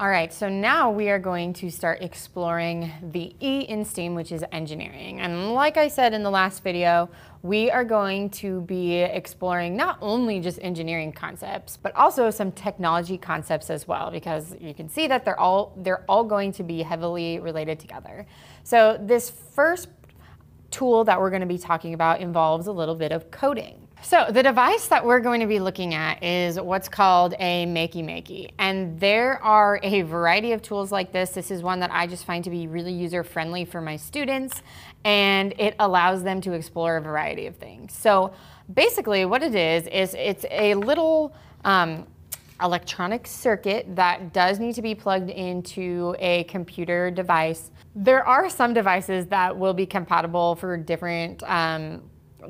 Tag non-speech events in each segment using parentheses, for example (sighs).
All right, so now we are going to start exploring the E in STEAM, which is engineering. And like I said in the last video, we are going to be exploring not only just engineering concepts, but also some technology concepts as well, because you can see that they're all, they're all going to be heavily related together. So this first tool that we're gonna be talking about involves a little bit of coding. So the device that we're going to be looking at is what's called a Makey Makey. And there are a variety of tools like this. This is one that I just find to be really user friendly for my students and it allows them to explore a variety of things. So basically what it is, is it's a little um, electronic circuit that does need to be plugged into a computer device. There are some devices that will be compatible for different um,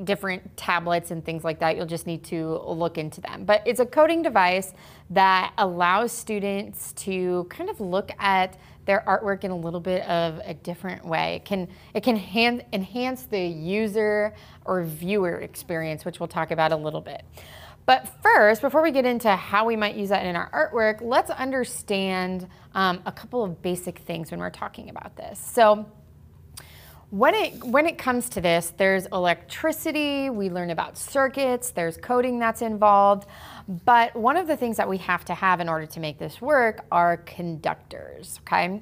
different tablets and things like that. You'll just need to look into them. But it's a coding device that allows students to kind of look at their artwork in a little bit of a different way. It can, it can hand, enhance the user or viewer experience, which we'll talk about a little bit. But first, before we get into how we might use that in our artwork, let's understand um, a couple of basic things when we're talking about this. So when it, when it comes to this, there's electricity, we learn about circuits, there's coding that's involved, but one of the things that we have to have in order to make this work are conductors, okay?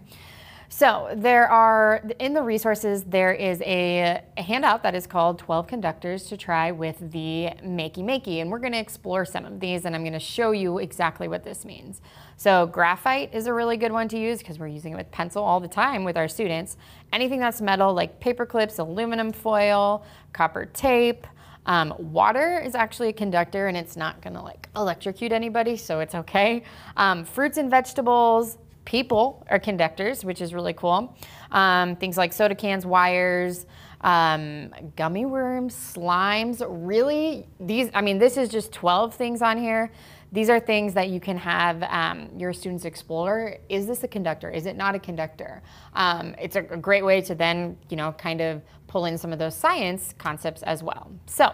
So there are, in the resources, there is a, a, handout that is called 12 conductors to try with the Makey Makey, and we're gonna explore some of these and I'm gonna show you exactly what this means. So graphite is a really good one to use because we're using it with pencil all the time with our students. Anything that's metal like paper clips, aluminum foil, copper tape, um, water is actually a conductor and it's not gonna like electrocute anybody, so it's okay. Um, fruits and vegetables, people are conductors, which is really cool. Um, things like soda cans, wires, um, gummy worms, slimes, really these, I mean, this is just 12 things on here. These are things that you can have um, your students explore. Is this a conductor? Is it not a conductor? Um, it's a, great way to then, you know, kind of pull in some of those science concepts as well. So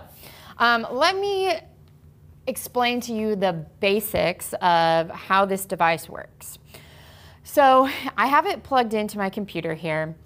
um, let me explain to you the basics of how this device works. So I have it plugged into my computer here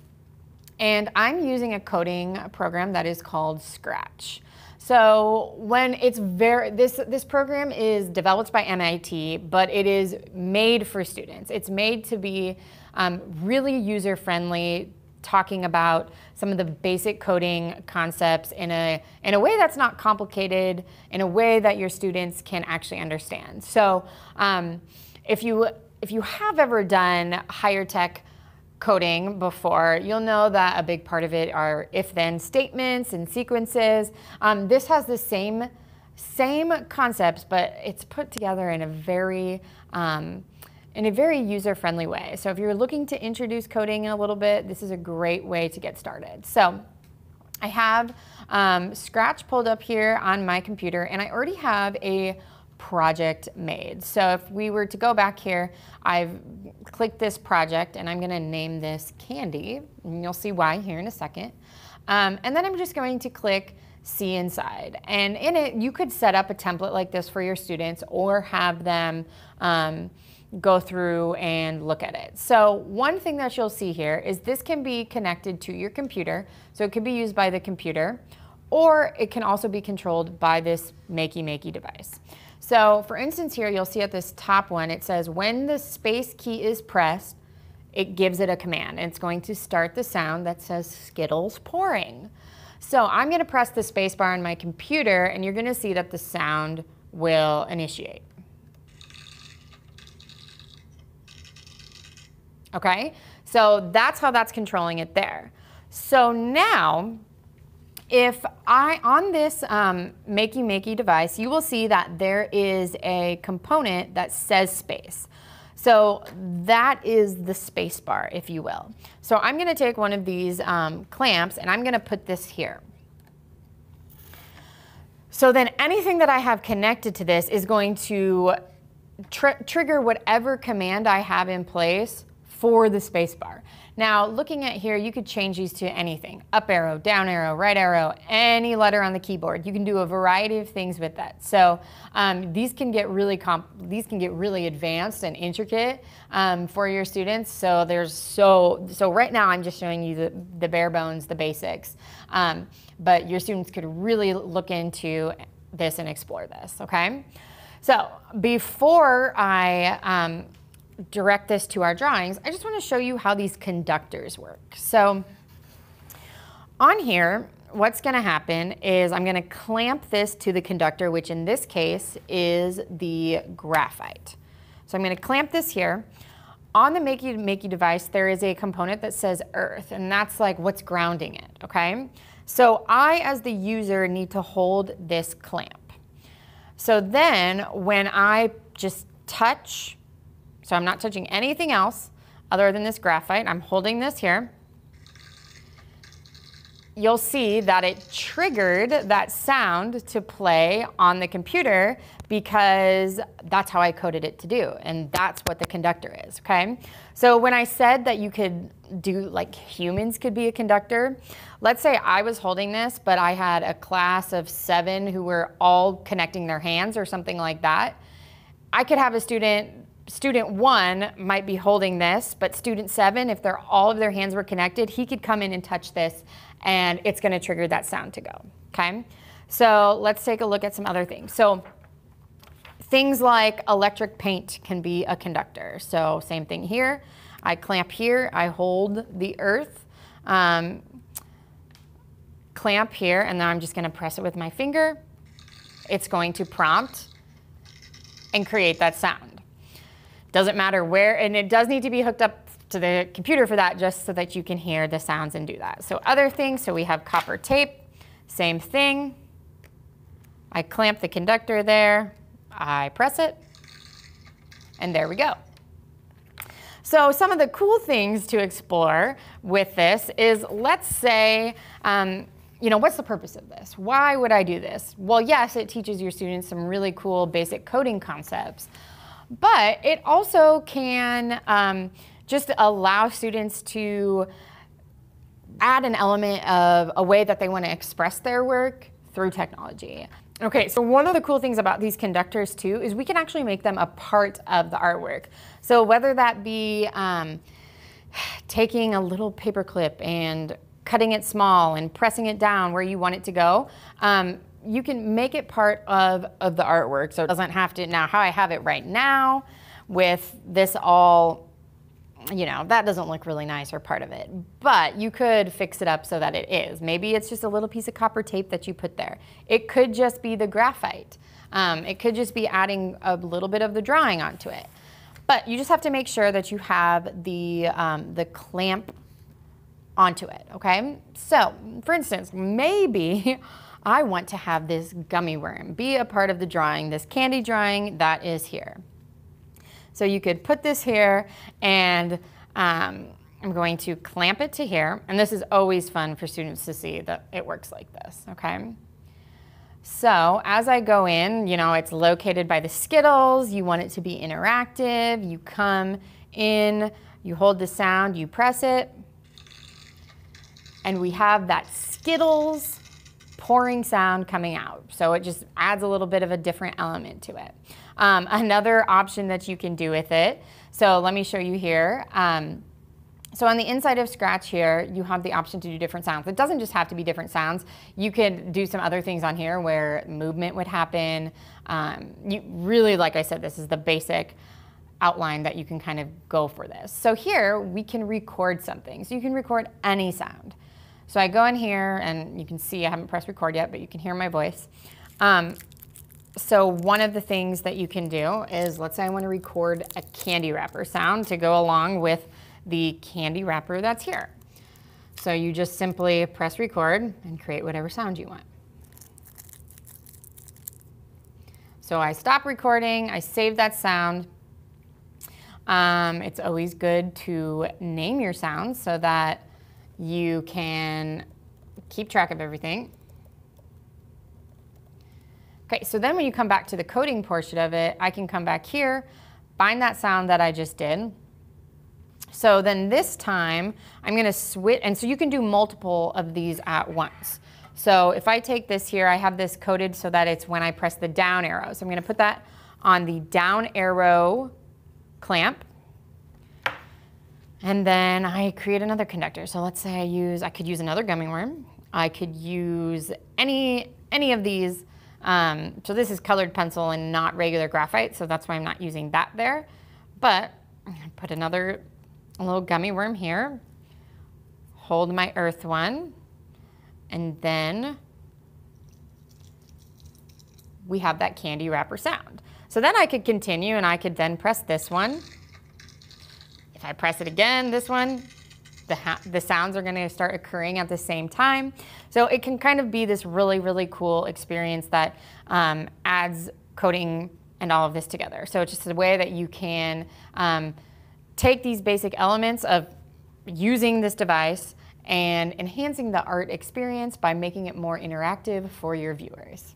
and I'm using a coding program that is called Scratch. So when it's very, this, this program is developed by MIT, but it is made for students. It's made to be um, really user-friendly, talking about some of the basic coding concepts in a, in a way that's not complicated, in a way that your students can actually understand. So um, if you if you have ever done higher tech coding before, you'll know that a big part of it are if-then statements and sequences. Um, this has the same, same concepts, but it's put together in a very, um, in a very user-friendly way. So if you're looking to introduce coding in a little bit, this is a great way to get started. So I have um, Scratch pulled up here on my computer, and I already have a project made. So if we were to go back here, I've clicked this project and I'm gonna name this Candy, and you'll see why here in a second. Um, and then I'm just going to click see inside. And in it, you could set up a template like this for your students or have them um, go through and look at it. So one thing that you'll see here is this can be connected to your computer. So it could be used by the computer or it can also be controlled by this Makey Makey device. So for instance here, you'll see at this top one, it says when the space key is pressed, it gives it a command. And it's going to start the sound that says Skittles pouring. So I'm gonna press the space bar on my computer and you're gonna see that the sound will initiate. Okay, so that's how that's controlling it there. So now if I, on this um, Makey Makey device, you will see that there is a component that says space. So that is the space bar, if you will. So I'm gonna take one of these um, clamps and I'm gonna put this here. So then anything that I have connected to this is going to tr trigger whatever command I have in place for the spacebar. Now, looking at here, you could change these to anything. Up arrow, down arrow, right arrow, any letter on the keyboard. You can do a variety of things with that. So um, these can get really these can get really advanced and intricate um, for your students. So there's so so right now I'm just showing you the, the bare bones, the basics. Um, but your students could really look into this and explore this, okay? So before I um, direct this to our drawings, I just want to show you how these conductors work. So on here, what's going to happen is I'm going to clamp this to the conductor, which in this case is the graphite. So I'm going to clamp this here. On the Makey Makey device, there is a component that says earth, and that's like what's grounding it, okay? So I, as the user, need to hold this clamp. So then when I just touch so I'm not touching anything else other than this graphite. I'm holding this here. You'll see that it triggered that sound to play on the computer because that's how I coded it to do. And that's what the conductor is, okay? So when I said that you could do, like humans could be a conductor, let's say I was holding this, but I had a class of seven who were all connecting their hands or something like that. I could have a student student one might be holding this, but student seven, if they're all of their hands were connected, he could come in and touch this and it's gonna trigger that sound to go, okay? So let's take a look at some other things. So things like electric paint can be a conductor. So same thing here. I clamp here, I hold the earth, um, clamp here, and then I'm just gonna press it with my finger. It's going to prompt and create that sound. Doesn't matter where, and it does need to be hooked up to the computer for that just so that you can hear the sounds and do that. So other things, so we have copper tape, same thing. I clamp the conductor there, I press it, and there we go. So some of the cool things to explore with this is let's say, um, you know, what's the purpose of this? Why would I do this? Well, yes, it teaches your students some really cool basic coding concepts, but it also can um, just allow students to add an element of a way that they want to express their work through technology. Okay, so one of the cool things about these conductors too is we can actually make them a part of the artwork. So whether that be um, (sighs) taking a little paper clip and cutting it small and pressing it down where you want it to go, um, you can make it part of, of the artwork. So it doesn't have to, now how I have it right now with this all, you know, that doesn't look really nice or part of it. But you could fix it up so that it is. Maybe it's just a little piece of copper tape that you put there. It could just be the graphite. Um, it could just be adding a little bit of the drawing onto it. But you just have to make sure that you have the, um, the clamp onto it, okay? So, for instance, maybe (laughs) I want to have this gummy worm be a part of the drawing, this candy drawing that is here. So you could put this here and um, I'm going to clamp it to here. And this is always fun for students to see that it works like this, okay? So as I go in, you know, it's located by the Skittles. You want it to be interactive. You come in, you hold the sound, you press it, and we have that Skittles pouring sound coming out. So it just adds a little bit of a different element to it. Um, (laughs) another option that you can do with it, so let me show you here. Um, so on the inside of Scratch here, you have the option to do different sounds. It doesn't just have to be different sounds. You could do some other things on here where movement would happen. Um, you really, like I said, this is the basic outline that you can kind of go for this. So here we can record something. So you can record any sound. So I go in here and you can see I haven't pressed record yet, but you can hear my voice. Um, so one of the things that you can do is, let's say I want to record a candy wrapper sound to go along with the candy wrapper that's here. So you just simply press record and create whatever sound you want. So I stop recording, I save that sound. Um, it's always good to name your sounds so that you can keep track of everything. Okay, so then when you come back to the coding portion of it, I can come back here, find that sound that I just did. So then this time I'm gonna switch, and so you can do multiple of these at once. So if I take this here, I have this coded so that it's when I press the down arrow. So I'm gonna put that on the down arrow clamp. And then I create another conductor. So let's say I use, I could use another gummy worm. I could use any, any of these. Um, so this is colored pencil and not regular graphite, so that's why I'm not using that there. But I put another little gummy worm here, hold my earth one, and then we have that candy wrapper sound. So then I could continue and I could then press this one. If I press it again, this one, the, the sounds are gonna start occurring at the same time. So it can kind of be this really, really cool experience that um, adds coding and all of this together. So it's just a way that you can um, take these basic elements of using this device and enhancing the art experience by making it more interactive for your viewers.